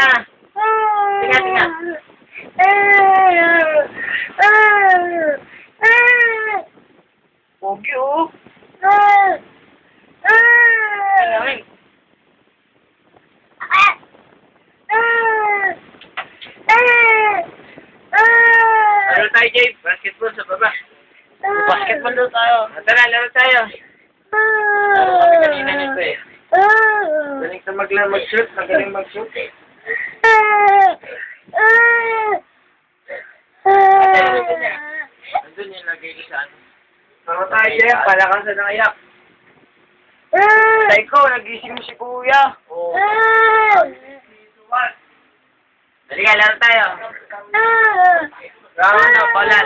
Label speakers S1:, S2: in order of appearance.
S1: tinga. Tinga, tinga. Pogi, oh. Tingawin. Laro tayo, Jay. Basketball sa baba.
S2: Basketball daw tayo.
S1: Tara, laro tayo. Laro kami kanina nito eh. Galing sa magla mag-shoot. Magaling mag-shoot. Andun yung lagay ko sa ano. Laro tayo, Jay. Palakasan ng ayak. Tay ko, nagising si kuya. Oo. Dali ka, laro tayo. Laro na, pala.